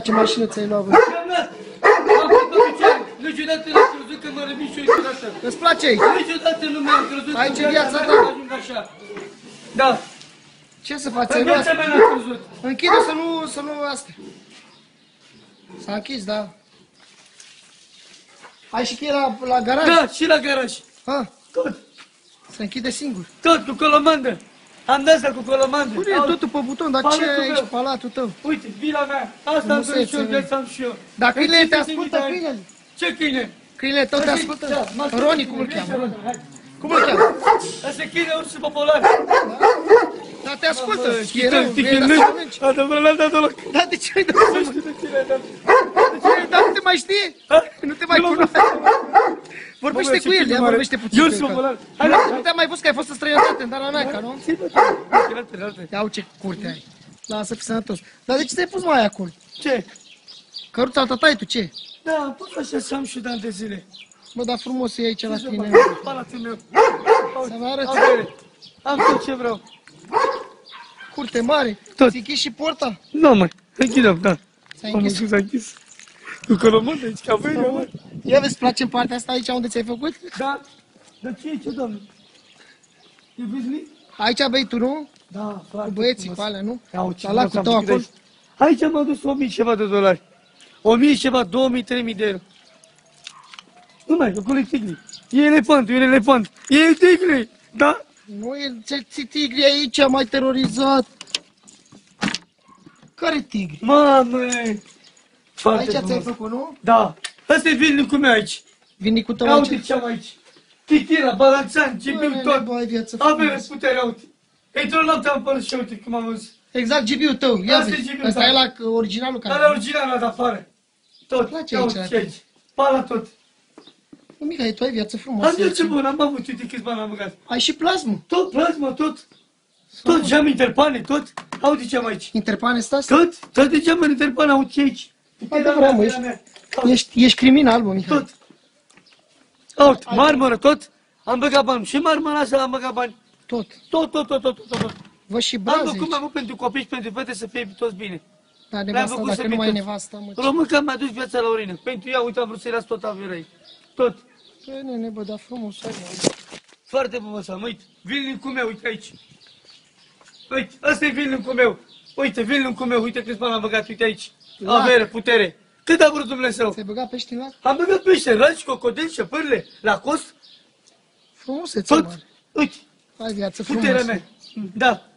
ce mașină ți-ai luat, bă? Semnat! Am făcut oficial! Niciodată n-am crezut că mă rămit și eu niciodată! Îți place aici? Niciodată nu mi-am crezut Aici că e viața mea ta. să ajung așa! Da! Ce să faci? În Ți-ai luat? viața mea n-am crezut! Închide să nu, să nu astea. S-a închis, da. Ai și cheia la, la garaj? Da, și la garaj! Ha, Tot! se închide singur. Tot cu colomandă! Am dat asta cu colomandă! Pune Auzi, totul pe buton, dar ce Palatul ai aici, meu. palatul tău? Uite, vila mea! Asta am dorit și eu, Frumusețe, viața am și eu! Dar Păi câinele ce te să ascultă, ți-mi dai? câinele? Ce câine? Câinele tău te Da, ascultă? mă ascultă Roni, cum îl câine, cheamă? vezi, hai. Cum îl cheamă? Asta e câine urși popular! Dar te ascultă, Bă, e rău, știi vei că da să mănânci. Adevărat, l-am dat deloc! Dar de ce ai dat să Nu mănânci? știu de cine ai dat! De ce ai dat? Nu te mai știe? Ha? Nu te mai Nu, cunoaște. Vorbește Bă, cu ce el, câine ia mare. vorbește puțin. Eu cu sunt el, popular. că- Hai, Nu, hai, Nu te-am mai văzut că ai fost în străinătate, în Danameca, nu? hai. Ia ce curte ai. Lasă, fi sănătos. Dar de ce ți-ai pus mai acolo? Ce? Căruța ta tai tu ce? Da, am pus așa să am și de ani de zile. Bă, dar frumos e aici la Ce să tine. fac? Palatul meu. Să mă arăți. Am bere. Am tot ce vreau. Curte mare. Tot. Ți închizi și porta? Nu, mai. Închidem, da. Ți-ai Am închis. închis, am închis. Cu colomandă aici, ca băi, mă. Ia vezi, place în partea asta aici unde ți-ai făcut? Da? Dar ce e ce, doamne? Iubiți mi? Aici bei tu, nu? Da, foarte Cu băieții, frumos. cu alea, nu? Ia uite, La lacul am tău făcut acolo? Aici Aici m-am dus 1000 și ceva de dolari. 1000 și ceva, 2000, 3000 de euro. Nu mai, acolo e tigri. E elefant, e un elefant. E tigri, da? Nu e ce ți tigri aici, mai terorizat. Care tigri? Mamă! Foarte Aici ți-ai frumos. făcut, nu? Da. Asta e vilnicul meu aici. Vinicul tău Ia uite aici. ce am aici. Chitira, balanțan, ce Bă, biu nene, tot. bă, ai viață Avere, frumos. putere, uite. Într-o noapte am părut și uite cum am văzut. Exact GBU tău, ia Asta e vezi. GBU, Asta da. e la originalul Dar care. original de afară. Tot. place Ia aici, uite la ce aici. Pala tot. Bă, Mihai, tu ai viață Am frumoasă. zis ce bun, am avut, uite câți bani am băgat. Ai și plasmă. Tot plasma, tot. Tot geam interpane, tot. Aude ce am aici. Interpane stați? Tot, tot de geam în interpane, aude ce aici. Adevărat, mă, Puterea ești, mea, puterea mea. ești, ești criminal, bă, Mihai. Tot. Uite, marmură, tot. Am băgat bani. Și marmura asta am băgat bani. Tot. Tot, tot, tot, tot, tot, tot. Văd și Am braze făcut mai aici. mult pentru copii și pentru fete să fie toți bine. Dar Le-am nevasta, făcut dacă să nu mai e fie nevasta, mă. ce- Român că am adus viața la urină. Pentru ea, uite, am vrut să-i las tot averea ei. Tot. Bă, nene, bă, dar frumos, hai, mă. Foarte frumos am, uite. Vilnicul meu, uite aici. Uite, ăsta e vilnicul meu. Uite, vilnicul meu, uite câți bani am băgat, uite aici. Lac. Avere, putere. Cât a vrut Dumnezeu? Ți-ai băgat pești în lac? Am băgat pește, raci, cocodeli, șăpârle, la cost, Frumusețe, tot. mare. Uite, Ai viață puterea frumoasă. mea. Da.